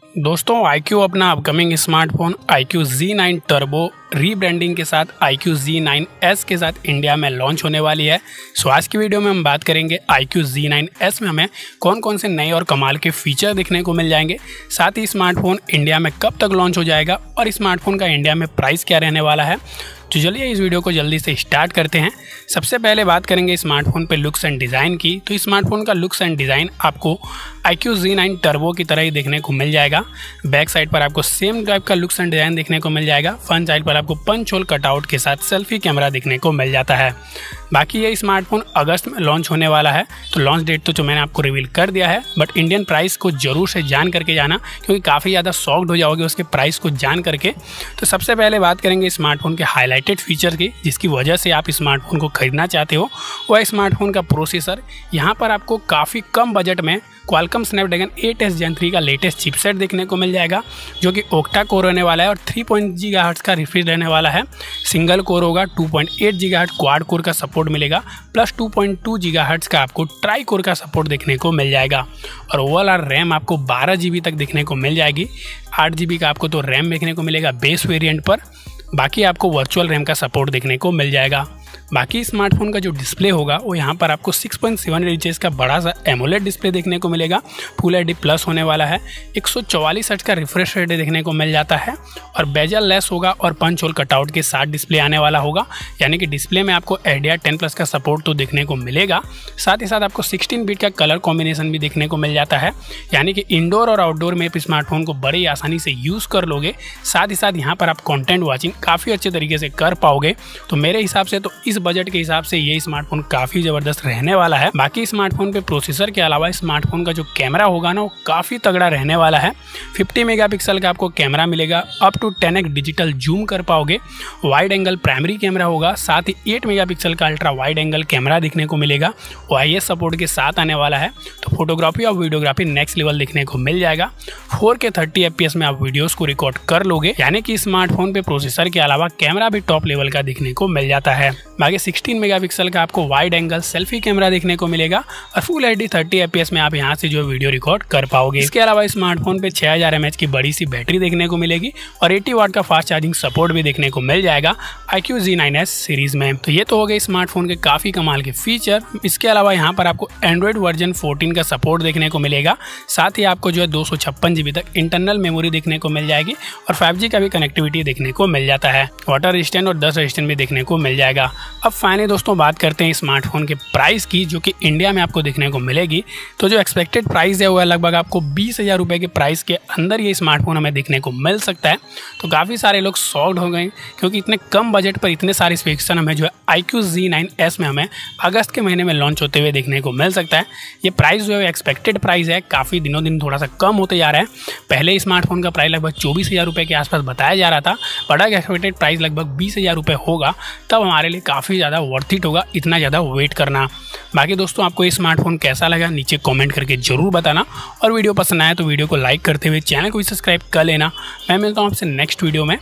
दोस्तों iQOO अपना upcoming smartphone iQOO Z9 turbo rebranding के साथ iQOO Z9s के साथ इंडिया में लॉन्च होने वाली है। सो आज की वीडियो में हम बात करेंगे iQOO Z9s में हमें कौन कौन से नए और कमाल के फीचर देखने को मिल जाएँगे। साथ ही स्मार्टफ़ोन इंडिया में कब तक लॉन्च हो जाएगा और स्मार्टफ़ोन का इंडिया में प्राइस क्या रहने वाला है। तो चलिए इस वीडियो को जल्दी से स्टार्ट करते हैं। सबसे पहले बात करेंगे स्मार्टफ़ोन पे लुक्स एंड डिज़ाइन की। तो स्मार्टफ़ोन का लुक्स एंड डिज़ाइन आपको I Q Z nine turbo की तरह ही देखने को मिल जाएगा। बैक साइड पर आपको सेम टाइप का लुक्स एंड डिज़ाइन देखने को मिल जाएगा। फ्रंट साइड पर आपको पंच होल कटआउट के साथ सेल्फी कैमरा देखने को मिल जाता है। बाकी ये स्मार्टफ़ोन अगस्त में लॉन्च होने वाला है तो लॉन्च डेट तो जो मैंने आपको रिवील कर दिया है बट इंडियन प्राइस को ज़रूर से जान करके जाना, क्योंकि काफ़ी ज़्यादा सॉफ्ट हो जाओगे उसके प्राइस को जान करके। तो सबसे पहले बात करेंगे स्मार्टफ़ोन के हाईलाइटेड फीचर की, जिसकी वजह से आप स्मार्टफ़ोन को खरीदना चाहते हो। वह स्मार्टफ़ोन का प्रोसेसर यहाँ पर आपको काफ़ी कम बजट में क्वालकम स्नैपड्रैगन 8s जेन 3 का लेटेस्ट चिपसेट देखने को मिल जाएगा, जो कि ओक्टा कोर रहने वाला है और 3.0 पॉइंट का रिफ्रिज रहने वाला है। सिंगल कोर होगा टू पॉइंट क्वाड कोर का सपोर्ट मिलेगा प्लस टू पॉइंट का आपको ट्राई कोर का सपोर्ट देखने को मिल जाएगा। और ओवरऑल रैम आपको बारह जी तक देखने को मिल जाएगी। आठ जी का आपको तो रैम देखने को मिलेगा बेस वेरियंट पर, बाकी आपको वर्चुअल रैम का सपोर्ट देखने को मिल जाएगा। बाकी स्मार्टफ़ोन का जो डिस्प्ले होगा, वो यहाँ पर आपको 6.7 पॉइंट इंचेस का बड़ा सा एमोलेट डिस्प्ले देखने को मिलेगा। फुल एच प्लस होने वाला है। एक सौ का रिफ्रेश रेट देखने को मिल जाता है। और बेजल लेस होगा और पंच होल कटआउट के साथ डिस्प्ले आने वाला होगा। यानी कि डिस्प्ले में आपको एडिया टेन प्लस का सपोर्ट तो देखने को मिलेगा। साथ ही साथ आपको सिक्सटीन बीट का कलर कॉम्बिनेशन भी देखने को मिल जाता है। यानी कि इंडोर और आउटडोर में आप स्मार्टफ़ोन को बड़ी आसानी से यूज़ कर लोगे। साथ ही साथ यहाँ पर आप कॉन्टेंट वॉचिंग काफ़ी अच्छे तरीके से कर पाओगे। तो मेरे हिसाब से तो इस बजट के हिसाब से ये स्मार्टफ़ोन काफ़ी ज़बरदस्त रहने वाला है। बाकी स्मार्टफ़ोन पे प्रोसेसर के अलावा स्मार्टफ़ोन का जो कैमरा होगा ना, वो काफ़ी तगड़ा रहने वाला है। 50 मेगापिक्सल का आपको कैमरा मिलेगा up to 10x digital zoom कर पाओगे। वाइड एंगल प्राइमरी कैमरा होगा, साथ ही 8 मेगापिक्सल का अल्ट्रा वाइड एंगल कैमरा दिखने को मिलेगा। वो सपोर्ट के साथ आने वाला है तो फोटोग्राफी और वीडियोग्राफी नेक्स्ट लेवल देखने को मिल जाएगा। फोर के थर्टी एफ़ में आप वीडियोस को रिकॉर्ड कर लोगे, यानी कि स्मार्टफ़ोन पे प्रोसेसर के अलावा कैमरा भी टॉप लेवल का दिखने को मिल जाता है। बाकी 16 मेगापिक्सल का आपको वाइड एंगल सेल्फी कैमरा देखने को मिलेगा और full H D thirty FPS में आप यहाँ से जो वीडियो रिकॉर्ड कर पाओगे। इसके अलावा स्मार्टफ़ोन पे 6000 हज़ार की बड़ी सी बैटरी देखने को मिलेगी और 80 वाट का फास्ट चार्जिंग सपोर्ट भी देखने को मिल जाएगा आई क्यू सीरीज़ में। तो ये तो हो गए स्मार्टफ़ोन के काफ़ी कमाल के फीचर इसके अलावा यहाँ पर आपको एंड्रॉइड वर्जन फोर्टीन का सपोर्ट देखने को मिलेगा। साथ ही आपको जो है दो जीबी तक इंटरनल मेमोरी देखने को मिल जाएगी और फाइव का भी कनेक्टिविटी देखने को मिल जाता है। वाटर स्टैंड और दस स्टैंड भी देखने को मिल जाएगा। अब फाइनली दोस्तों बात करते हैं स्मार्टफ़ोन के प्राइस की, जो कि इंडिया में आपको देखने को मिलेगी। तो जो एक्सपेक्टेड प्राइस है, वो है लगभग आपको बीस हज़ार रुपये के प्राइस के अंदर ये स्मार्टफ़ोन हमें देखने को मिल सकता है। तो काफ़ी सारे लोग सॉल्ड हो गए, क्योंकि इतने कम बजट पर इतने सारे स्पेक्शन हमें जो है I Q Z nine S में हमें अगस्त के महीने में लॉन्च होते हुए देखने को मिल सकता है। ये प्राइस जो है एक्सपेक्टेड प्राइस है, काफ़ी दिनों दिन थोड़ा सा कम होते जा रहा है। पहले स्मार्टफ़ोन का प्राइस लगभग चौबीस हज़ार रुपये के आसपास बताया जा रहा था, बड़ा एक्सपेक्टेड प्राइस लगभग बीस हज़ार रुपये होगा, तब हमारे लिए काफ़ी ज़्यादा वर्थ इट होगा, इतना ज़्यादा वेट करना। बाकी दोस्तों, आपको ये स्मार्टफ़ोन कैसा लगा, नीचे कमेंट करके ज़रूर बताना। और वीडियो पसंद आया तो वीडियो को लाइक करते हुए चैनल को भी सब्सक्राइब कर लेना। मैं मिलता हूँ आपसे नेक्स्ट वीडियो में।